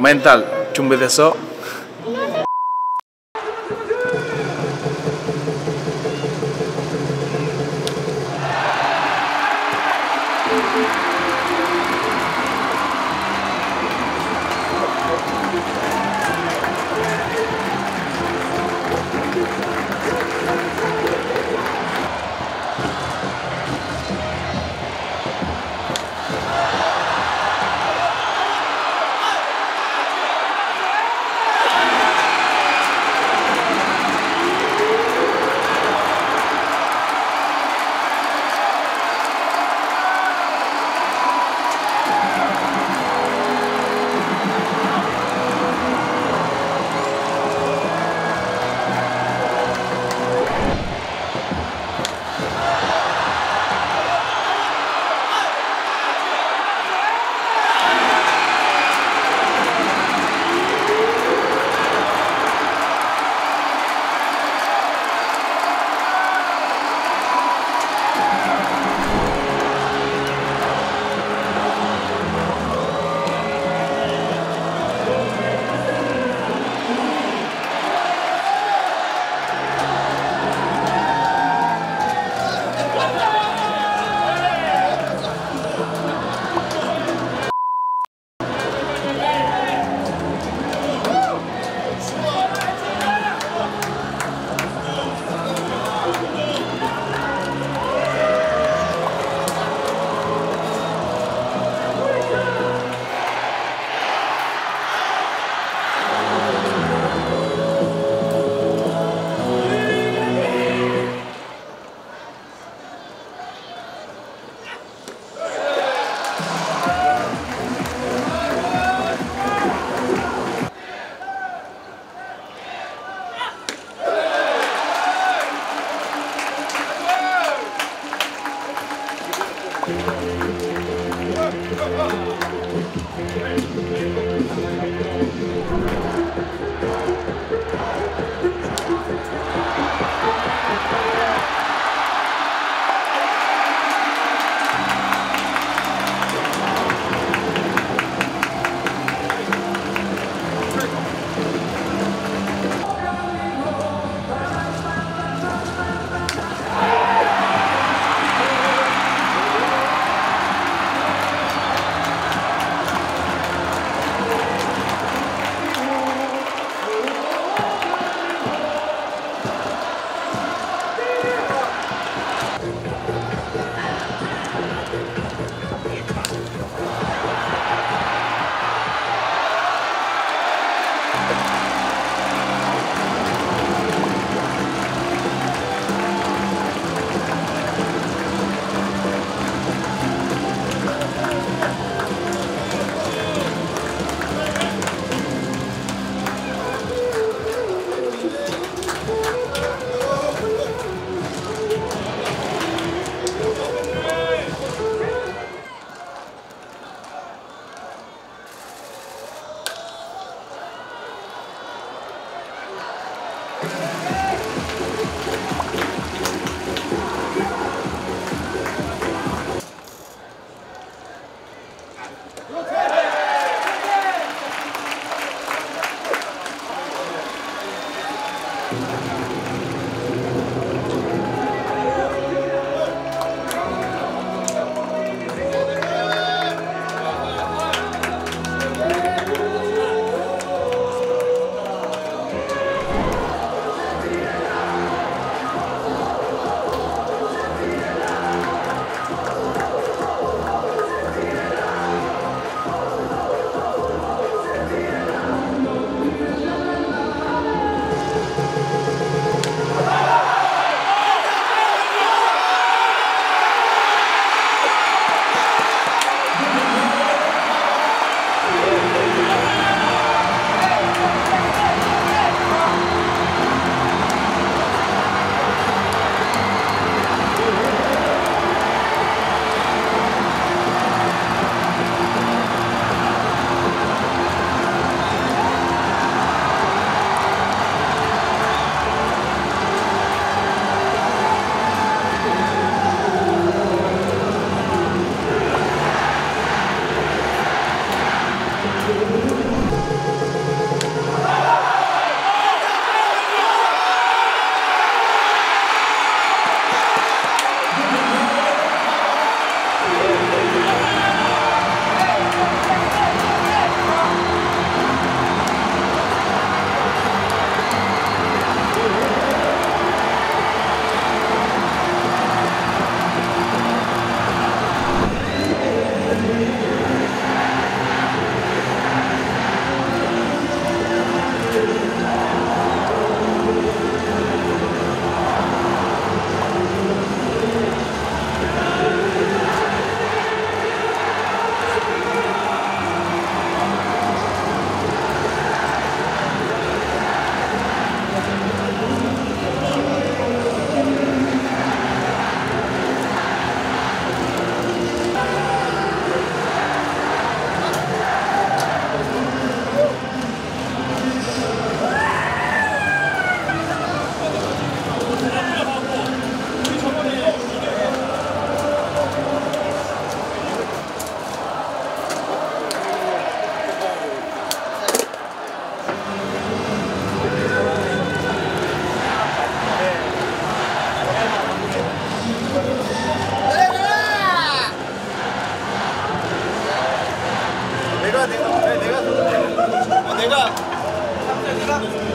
mental, chumbes de so.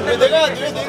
내가 내가 내가